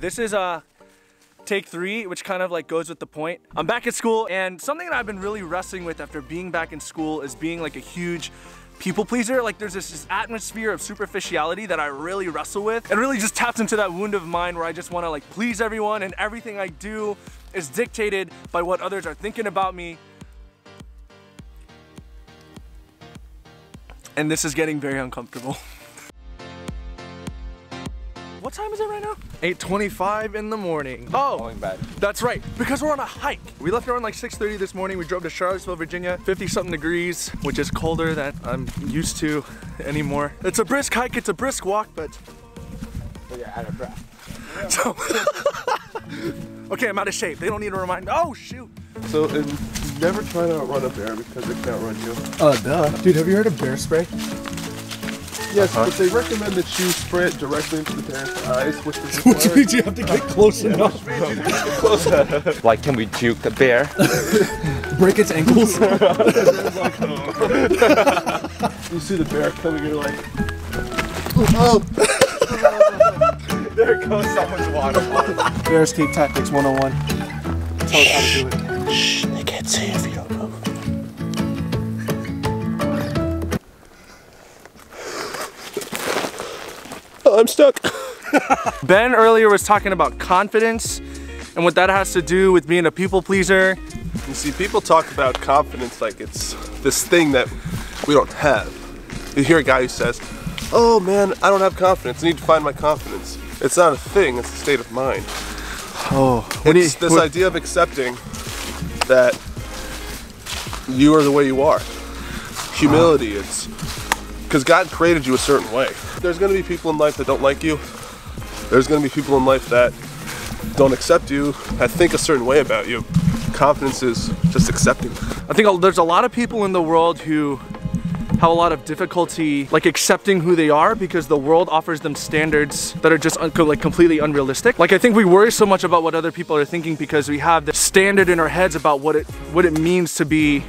This is uh, take three, which kind of like goes with the point. I'm back at school and something that I've been really wrestling with after being back in school is being like a huge people pleaser. Like there's this, this, atmosphere of superficiality that I really wrestle with. It really just taps into that wound of mine where I just wanna like please everyone and everything I do is dictated by what others are thinking about me. And this is getting very uncomfortable. What time is it right now? 8.25 in the morning. Oh, Going that's right, because we're on a hike. We left here around like 6.30 this morning. We drove to Charlottesville, Virginia, 50 something degrees, which is colder than I'm used to anymore. It's a brisk hike, it's a brisk walk, but But you're out of breath. so. okay, I'm out of shape. They don't need to remind, oh shoot. So, and never try to outrun a bear because it can't run you. Uh, duh. Dude, have you heard of bear spray? Yes, uh-huh. but they recommend that you spray it directly into the bear's eyes, which is Which means you have to get close enough. Like, can we juke the bear? Break its ankles. You see the bear coming, you're like, oh, there goes someone's water bottle. Bear escape tactics 101. Tell us how to do it. Shh, They can't see if you don't move. Oh, I'm stuck. Ben earlier was talking about confidence and what that has to do with being a people pleaser. You see, people talk about confidence like it's this thing that we don't have. You hear a guy who says, oh man, I don't have confidence, I need to find my confidence. It's not a thing, it's a state of mind. Oh, It's this idea of accepting that you are the way you are. Humility, it's because God created you a certain way. There's gonna be people in life that don't like you. There's gonna be people in life that don't accept you, that think a certain way about you. Confidence is just accepting. I think there's a lot of people in the world who have a lot of difficulty like accepting who they are because the world offers them standards that are just like completely unrealistic. Like I think we worry so much about what other people are thinking because we have the standard in our heads about what it what it means to be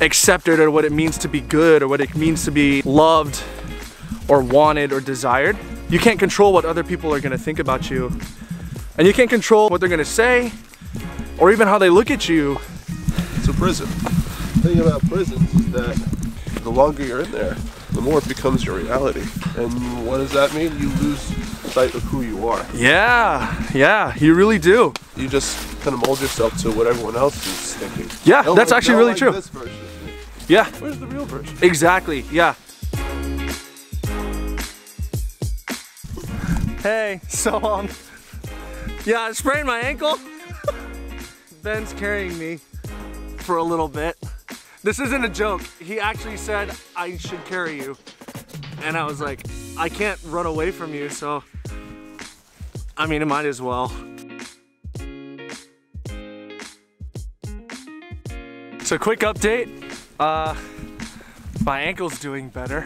accepted or what it means to be good or what it means to be loved or wanted or desired. You can't control what other people are going to think about you. And you can't control what they're going to say or even how they look at you It's a prison. The thing about prisons is that the longer you're in there, the more it becomes your reality. And what does that mean? You lose sight of who you are. Yeah, yeah, you really do. You just kind of mold yourself to what everyone else is thinking. Yeah, that's like- actually really like true. Yeah, Where's the real version? exactly. Yeah. Hey, so um, yeah, I sprained my ankle. Ben's carrying me for a little bit. This isn't a joke. He actually said I should carry you, and I was like, I can't run away from you, so I mean, it might as well. So quick update. Uh, my ankle's doing better.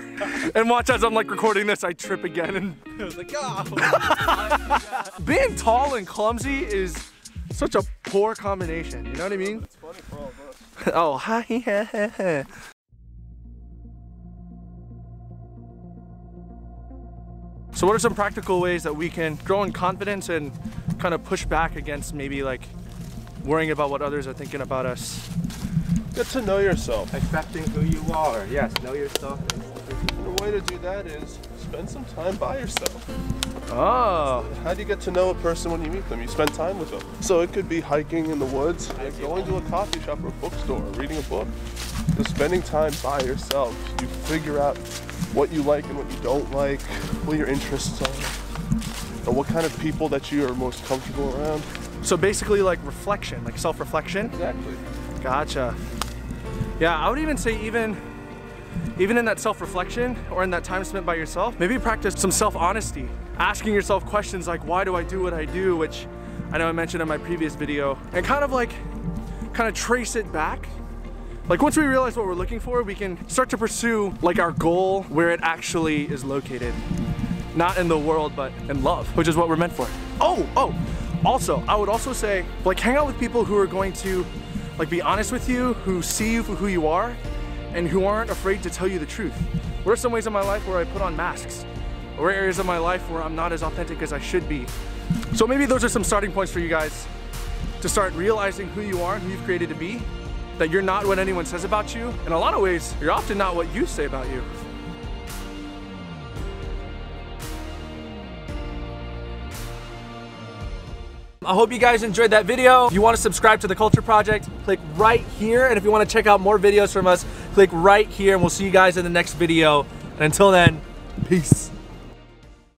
And watch as I'm like recording this, I trip again and I was like, oh. Being tall and clumsy is such a poor combination. You know what I mean? It's funny for all of us. Oh, hi. So what are some practical ways that we can grow in confidence and kind of push back against maybe like worrying about what others are thinking about us? Get to know yourself. Accepting who you are. Yes, know yourself. The way to do that is spend some time by yourself. Oh, How do you get to know a person when you meet them? You spend time with them. So it could be hiking in the woods, going to a coffee shop or a bookstore, reading a book. Just spending time by yourself. You figure out what you like and what you don't like, what your interests are, and what kind of people that you are most comfortable around. so basically like reflection, like self-reflection. Exactly. Gotcha. Yeah, I would even say even even in that self-reflection or in that time spent by yourself, maybe practice some self-honesty. Asking yourself questions like why do I do what I do, which I know I mentioned in my previous video, and kind of like kind of trace it back. Like once we realize what we're looking for, we can start to pursue like our goal where it actually is located. Not in the world, but in love, which is what we're meant for. Oh, oh, also, I would also say like hang out with people who are going to like be honest with you, who see you for who you are, and who aren't afraid to tell you the truth. What are some ways in my life where I put on masks? Or areas of my life where I'm not as authentic as I should be? So maybe those are some starting points for you guys to start realizing who you are and who you've created to be. That you're not what anyone says about you. In a lot of ways, you're often not what you say about you. I hope you guys enjoyed that video. If you want to subscribe to The Culture Project, click right here. And if you want to check out more videos from us, click right here. And we'll see you guys in the next video. And until then, peace.